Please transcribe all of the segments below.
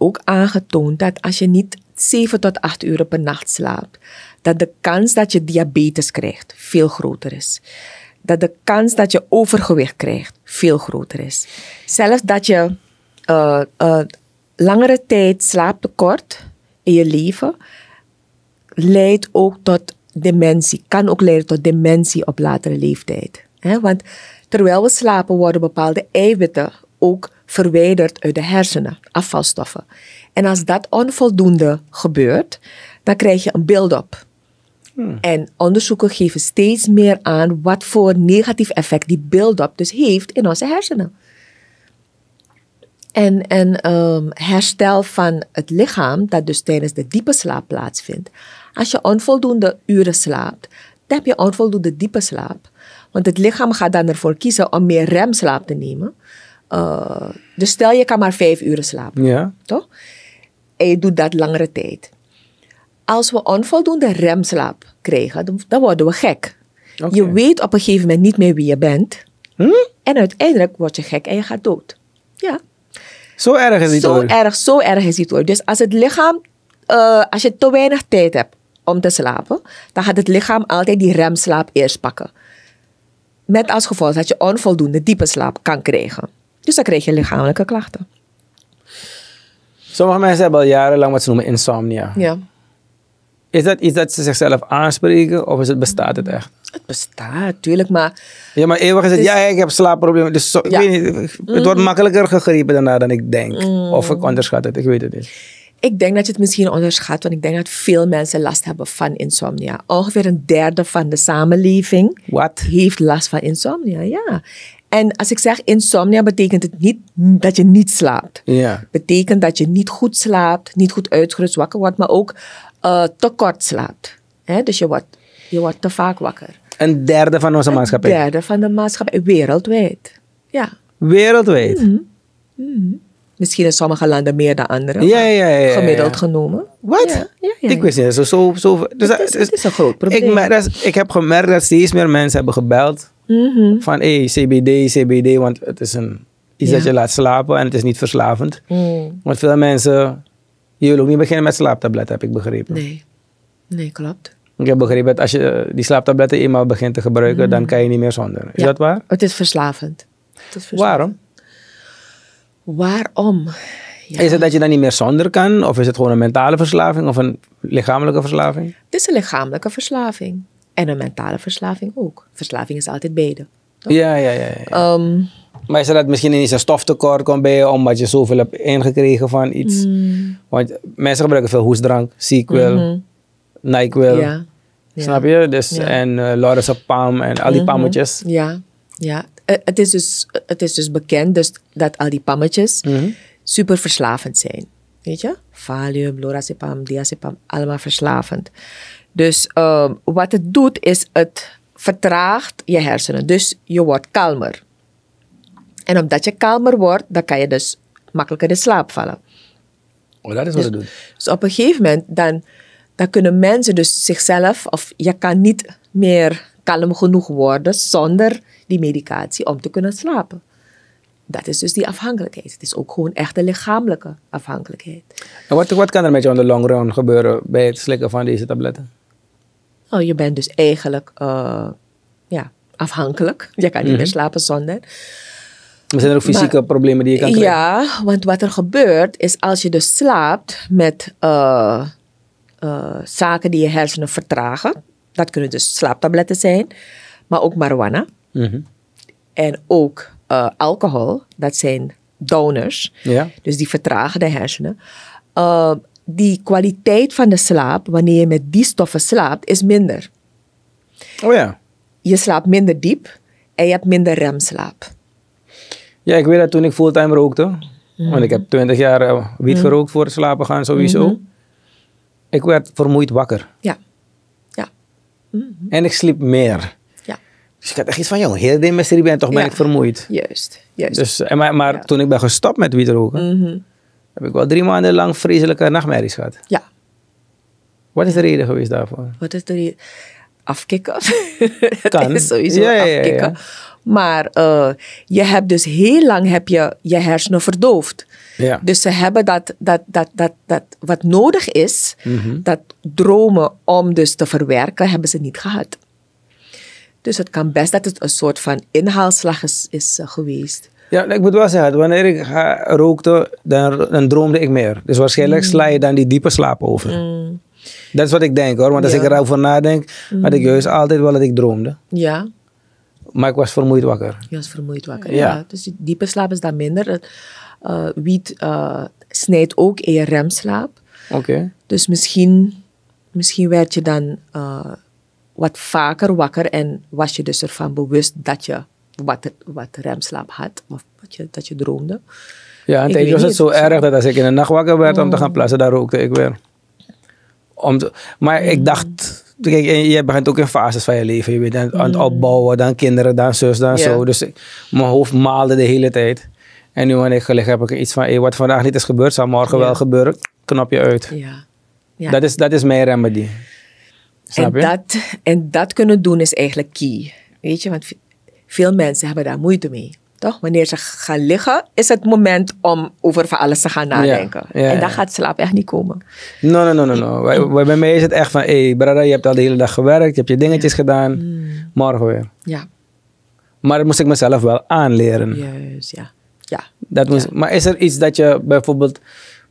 ook aangetoond dat als je niet 7 tot 8 uur per nacht slaapt, dat de kans dat je diabetes krijgt veel groter is. Dat de kans dat je overgewicht krijgt veel groter is. Zelfs dat je uh, uh, langere tijd slaaptekort in je leven leidt ook tot dementie. Kan ook leiden tot dementie op latere leeftijd. Want terwijl we slapen worden bepaalde eiwitten ook verwijderd uit de hersenen, afvalstoffen. En als dat onvoldoende gebeurt, dan krijg je een build-up. Hmm. En onderzoeken geven steeds meer aan wat voor negatief effect die build-up dus heeft in onze hersenen. En, en um, herstel van het lichaam, dat dus tijdens de diepe slaap plaatsvindt. Als je onvoldoende uren slaapt, dan heb je onvoldoende diepe slaap. Want het lichaam gaat dan ervoor kiezen om meer remslaap te nemen. Uh, dus stel je kan maar vijf uur slapen. Ja. Toch? En je doet dat langere tijd. Als we onvoldoende remslaap krijgen, dan, dan worden we gek. Je weet op een gegeven moment niet meer wie je bent. Hm? En uiteindelijk word je gek en je gaat dood. Ja. Zo erg is het Zo erg, zo erg is het hoor. Dus als het lichaam, uh, als je te weinig tijd hebt om te slapen, dan gaat het lichaam altijd die remslaap eerst pakken. Met als gevolg dat je onvoldoende diepe slaap kan krijgen. Dus dan krijg je lichamelijke klachten. Sommige mensen hebben al jarenlang wat ze noemen insomnia. Ja. Is dat iets dat ze zichzelf aanspreken of is het, bestaat het echt? Het bestaat natuurlijk, maar... Ja, maar eeuwig is het, ja, ik heb slaapproblemen. Dus ik weet niet, het wordt mm-hmm. makkelijker gegrepen daarna dan ik denk. Mm. Of ik onderschat het, ik weet het niet. Ik denk dat je het misschien onderschat, want ik denk dat veel mensen last hebben van insomnia. Ongeveer een derde van de samenleving What? heeft last van insomnia, ja. En als ik zeg insomnia, betekent het niet dat je niet slaapt. Ja. Betekent dat je niet goed slaapt, niet goed uitgerust wakker wordt, maar ook uh, te kort slaapt. Dus je wordt, je wordt te vaak wakker. Een derde van onze maatschappij? Een derde van de maatschappij, wereldwijd. Ja. Wereldwijd? Mm -hmm. Misschien in sommige landen meer dan andere. Ja, ja, ja, Gemiddeld genomen. Wat? Ik wist niet. Zo, zo, zo, dus het, is, het is een groot probleem. Ik, ik heb gemerkt dat steeds meer mensen hebben gebeld. Mm Van hey, CBD, CBD, want het is een, iets dat je laat slapen en het is niet verslavend. Mm. Want veel mensen, je wil ook niet beginnen met slaaptabletten, heb ik begrepen. Nee, nee, klopt. Ik heb begrepen dat als je die slaaptabletten eenmaal begint te gebruiken, dan mm. kan je niet meer zonder. Is dat waar? Het is verslavend. Het is verslavend. Waarom? Waarom? Is het dat je dan niet meer zonder kan? Of is het gewoon een mentale verslaving of een lichamelijke verslaving? Het is een lichamelijke verslaving. En een mentale verslaving ook. Verslaving is altijd beide. Ja, ja, ja. ja. Um, maar is dat misschien in een stoftekort komt bij je omdat je zoveel hebt ingekregen van iets? Mm. Want mensen gebruiken veel hoesdrank, Sequel, mm -hmm. Nyquil. Ja. Snap je? Dus, En uh, Lorazepam en al die mm pammetjes. Ja, ja. Eh, het, is dus, het is dus bekend dus dat al die pammetjes mm super verslavend zijn. Weet je? Valium, lorazepam, diazepam, allemaal verslavend. Dus um, wat het doet is het vertraagt je hersenen. Dus je wordt kalmer. En omdat je kalmer wordt, dan kan je dus makkelijker in slaap vallen. Oh, dat is wat dus, het doet. Dus op een gegeven moment dan, dan kunnen mensen dus zichzelf, of je kan niet meer kalm genoeg worden zonder die medicatie om te kunnen slapen. Dat is dus die afhankelijkheid. Het is ook gewoon echt een lichamelijke afhankelijkheid. En wat, wat kan er met jou in de long run gebeuren bij het slikken van deze tabletten? Oh, je bent dus eigenlijk uh, ja, afhankelijk. Je kan niet meer mhm. slapen zonder. Maar zijn er ook fysieke problemen die je kan krijgen? Ja, want wat er gebeurt is als je dus slaapt met uh, uh, zaken die je hersenen vertragen. Dat kunnen dus slaaptabletten zijn, maar ook marijuana. Mm En ook alcohol, dat zijn donors. Ja. Dus die vertragen de hersenen die kwaliteit van de slaap, wanneer je met die stoffen slaapt, is minder. Oh ja. Je slaapt minder diep en je hebt minder remslaap. Ja, ik weet dat toen ik fulltime rookte, want ik heb 20 jaar uh, wiet mm. gerookt voor het slapen gaan sowieso. Mhm. Ik werd vermoeid wakker. Ja. ja. Mhm. En ik sliep meer. Dus ik had echt iets van, joh, heel de mysterie ben, toch ben ik vermoeid. Juist, juist. Dus, maar maar toen ik ben gestopt met wiet roken, mhm heb ik wel drie maanden lang vreselijke nachtmerries gehad. Ja. Wat is de reden geweest daarvoor? Wat is de reden? Afkicken. kan. is sowieso ja, ja, afkicken. Maar uh, je hebt dus heel lang heb je, je hersenen verdoofd. Ja. Dus ze hebben dat, dat, dat, dat, dat wat nodig is, Mhm. dat dromen om dus te verwerken, hebben ze niet gehad. Dus het kan best dat het een soort van inhaalslag is, is eh, geweest. Ja, ik moet wel zeggen, wanneer ik ga, rookte, dan, dan droomde ik meer. Dus waarschijnlijk sla je dan die diepe slaap over. Dat is wat ik denk hoor, want als Ja. ik erover nadenk, had ik juist altijd wel dat ik droomde. Ja, Maar ik was vermoeid wakker. je was vermoeid wakker. Ja. Ja. dus die diepe slaap is dan minder. Eh, wiet eh, snijdt ook in je remslaap. Oké. Dus misschien, misschien werd je dan eh, wat vaker wakker en was je dus ervan bewust dat je wat, wat remslaap had, of dat je, dat je droomde. Ja, tijdje weet was het zo erg dat als ik in de nacht wakker werd om te gaan plassen, dan rookte ik weer. Om te- maar ik dacht, kijk, en je begint ook in fases van je leven. Je bent aan, aan het opbouwen, dan kinderen, dan zus, dan zo. Dus ik- mijn hoofd maalde de hele tijd. En nu wanneer ik gelegen heb, heb ik iets van, hey, wat vandaag niet is gebeurd, zal morgen wel gebeuren. Knop je uit. Ja. Dat, is, dat is mijn remedy. Snap en, dat, en dat kunnen doen is eigenlijk key. Weet je, want ve- veel mensen hebben daar moeite mee. Toch? Wanneer ze gaan liggen, is het moment om over van alles te gaan nadenken. ja, en ja. dan gaat slaap echt niet komen. No, no, no, no. no. Bij, mij is het echt van, hé, hey, brada, je hebt al de hele dag gewerkt, je hebt je dingetjes gedaan, morgen weer. Ja, Maar dat moest ik mezelf wel aanleren. juist, ja. Ja, Dat moest, Maar is er iets dat je bijvoorbeeld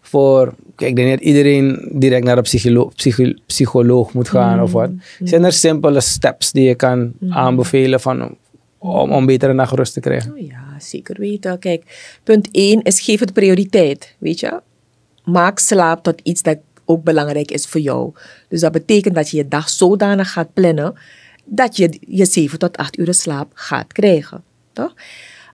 voor... Kijk, ik denk niet dat iedereen direct naar een psycholo psycho- psycholoog moet gaan of wat. Zijn er simpele steps die je kan aanbevelen van, om, om betere nachtrust te krijgen? Oh ja, zeker weten. Kijk, punt 1 is geef het prioriteit, weet je. Maak slaap tot iets dat ook belangrijk is voor jou. Dus dat betekent dat je je dag zodanig gaat plannen dat je je 7 tot 8 uur slaap gaat krijgen. Toch?